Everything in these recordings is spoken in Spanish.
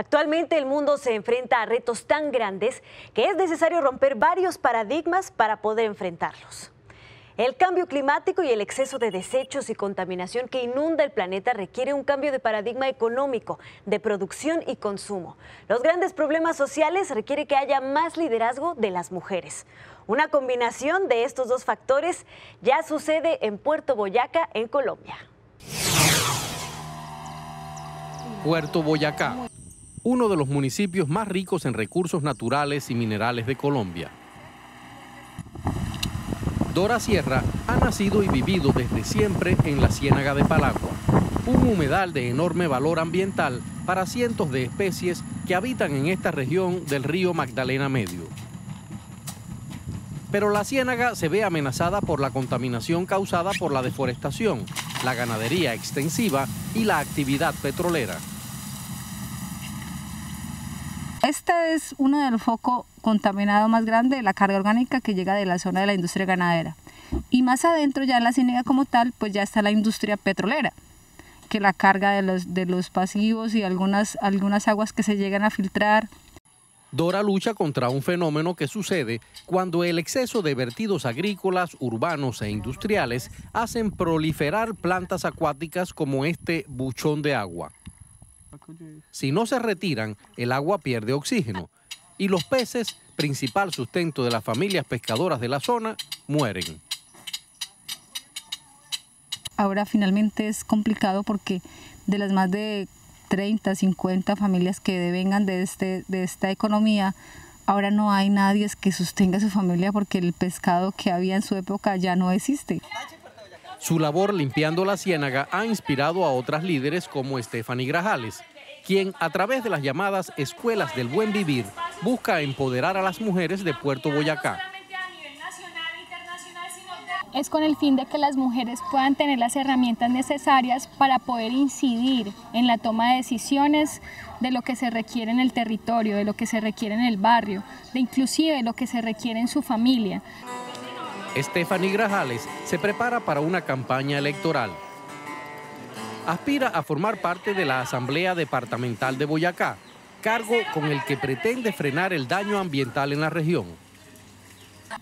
Actualmente el mundo se enfrenta a retos tan grandes que es necesario romper varios paradigmas para poder enfrentarlos. El cambio climático y el exceso de desechos y contaminación que inunda el planeta requiere un cambio de paradigma económico, de producción y consumo. Los grandes problemas sociales requiere que haya más liderazgo de las mujeres. Una combinación de estos dos factores ya sucede en Puerto Boyaca, en Colombia. Puerto Boyacá, uno de los municipios más ricos en recursos naturales y minerales de Colombia. Dora Sierra ha nacido y vivido desde siempre en la Ciénaga de Palagua, un humedal de enorme valor ambiental para cientos de especies que habitan en esta región del río Magdalena Medio. Pero la ciénaga se ve amenazada por la contaminación causada por la deforestación, la ganadería extensiva y la actividad petrolera. Este es uno de los focos contaminados más grandes de la carga orgánica que llega de la zona de la industria ganadera. Y más adentro, ya en la ciénaga como tal, pues ya está la industria petrolera, que la carga de los, de los pasivos y algunas, algunas aguas que se llegan a filtrar. Dora lucha contra un fenómeno que sucede cuando el exceso de vertidos agrícolas, urbanos e industriales hacen proliferar plantas acuáticas como este buchón de agua. Si no se retiran, el agua pierde oxígeno y los peces, principal sustento de las familias pescadoras de la zona, mueren. Ahora finalmente es complicado porque de las más de 30, 50 familias que devengan de, este, de esta economía, ahora no hay nadie que sostenga a su familia porque el pescado que había en su época ya no existe. Su labor limpiando la ciénaga ha inspirado a otras líderes como Stephanie Grajales, quien a través de las llamadas Escuelas del Buen Vivir busca empoderar a las mujeres de Puerto Boyacá. Es con el fin de que las mujeres puedan tener las herramientas necesarias para poder incidir en la toma de decisiones de lo que se requiere en el territorio, de lo que se requiere en el barrio, de inclusive lo que se requiere en su familia. Stephanie Grajales se prepara para una campaña electoral. Aspira a formar parte de la Asamblea Departamental de Boyacá, cargo con el que pretende frenar el daño ambiental en la región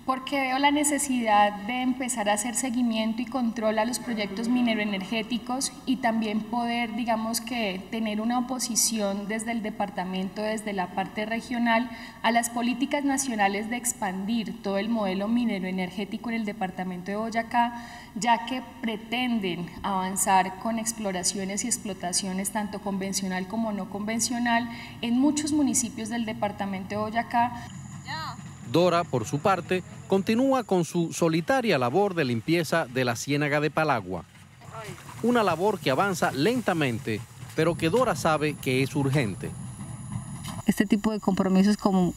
porque veo la necesidad de empezar a hacer seguimiento y control a los proyectos mineroenergéticos y también poder, digamos que, tener una oposición desde el departamento, desde la parte regional, a las políticas nacionales de expandir todo el modelo mineroenergético en el departamento de Boyacá, ya que pretenden avanzar con exploraciones y explotaciones tanto convencional como no convencional en muchos municipios del departamento de Boyacá. Dora, por su parte, continúa con su solitaria labor de limpieza de la ciénaga de Palagua. Una labor que avanza lentamente, pero que Dora sabe que es urgente. Este tipo de compromisos con,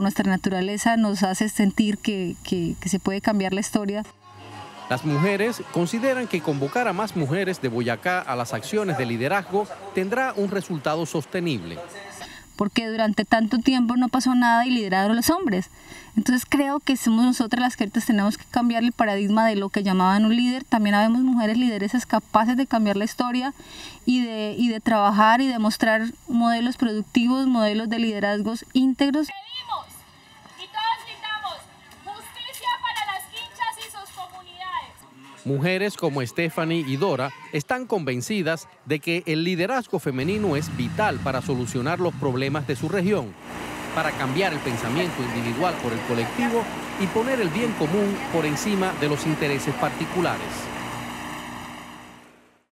nuestra naturaleza nos hace sentir que se puede cambiar la historia. Las mujeres consideran que convocar a más mujeres de Boyacá a las acciones de liderazgo tendrá un resultado sostenible porque durante tanto tiempo no pasó nada y lideraron los hombres. Entonces creo que somos nosotras las que tenemos que cambiar el paradigma de lo que llamaban un líder. También habemos mujeres lideresas capaces de cambiar la historia y de, y de trabajar y de mostrar modelos productivos, modelos de liderazgos íntegros. Mujeres como Stephanie y Dora están convencidas de que el liderazgo femenino es vital para solucionar los problemas de su región, para cambiar el pensamiento individual por el colectivo y poner el bien común por encima de los intereses particulares.